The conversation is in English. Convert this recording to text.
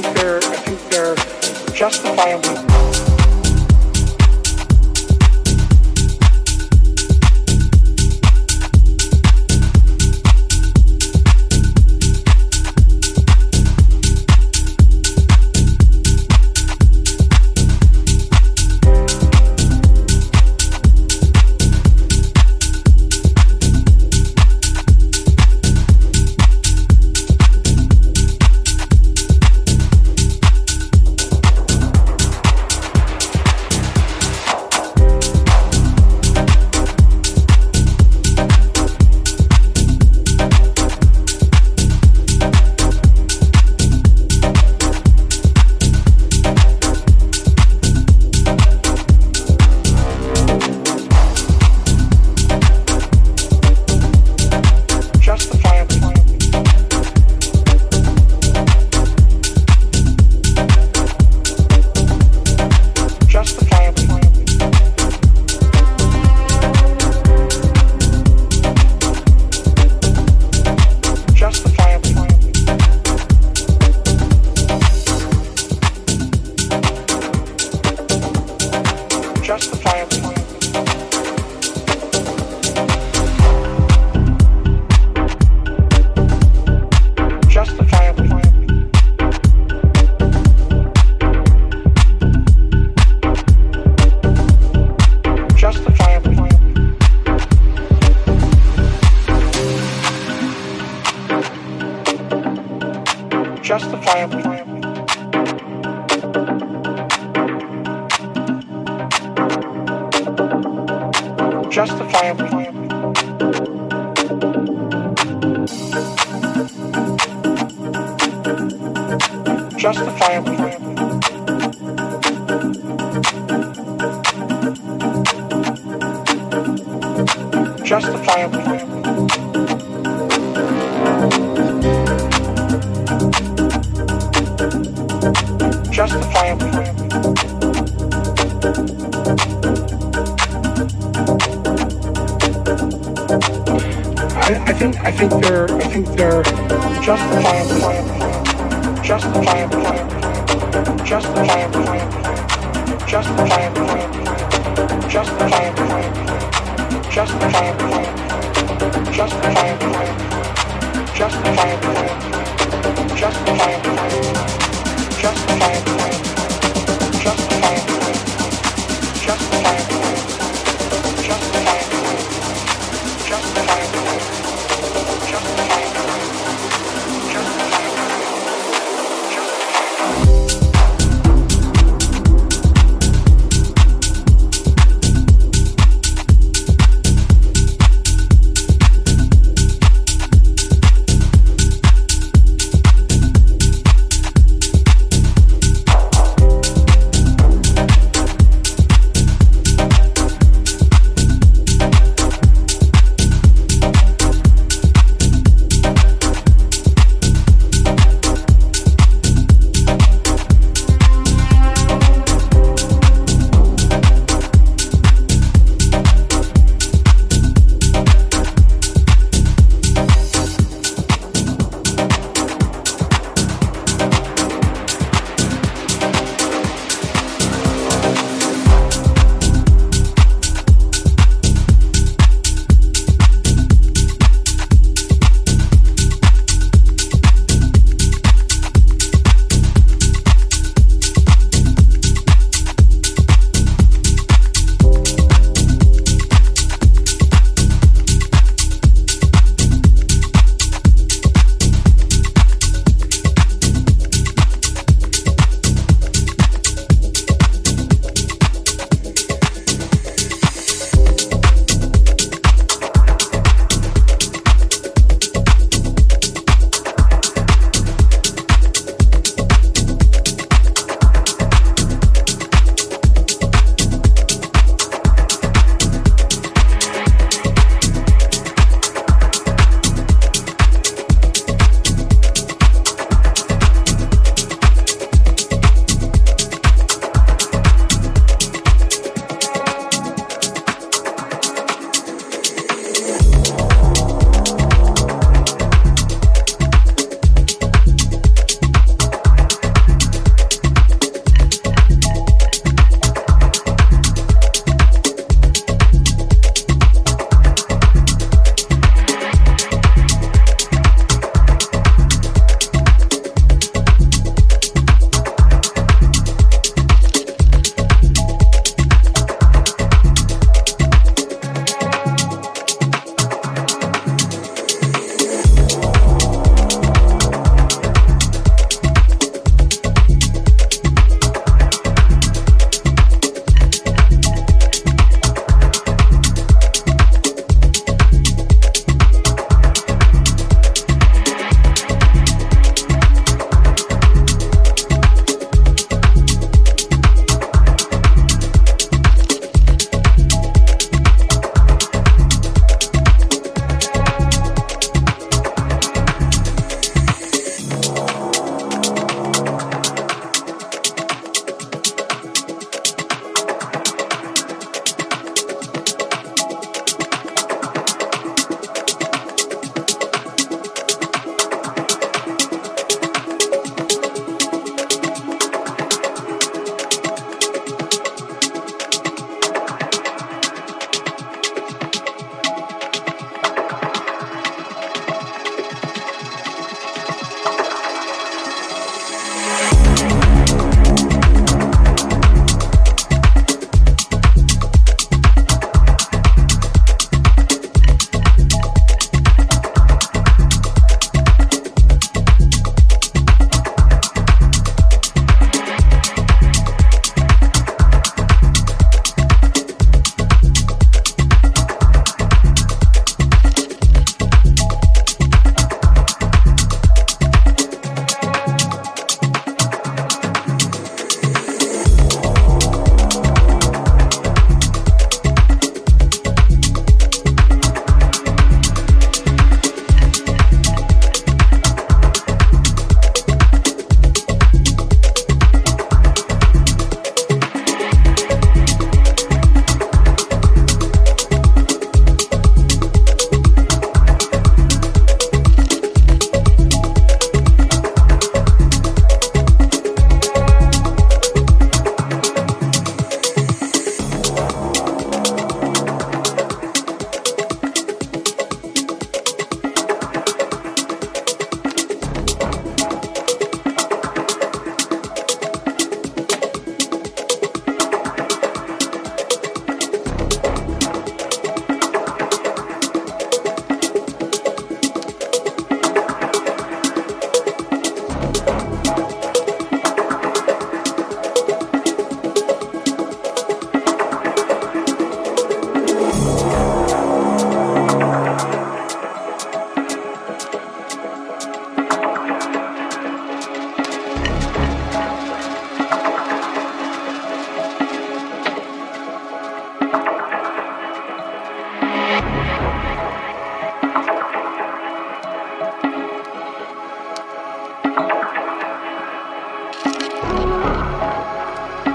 think they're I think they're justifiably justifiably justifiably justifiably think I think they're I think they're justifiably justifiably justifiably justifiably justifiably justifiably justifiably justifiably justifiably justifiably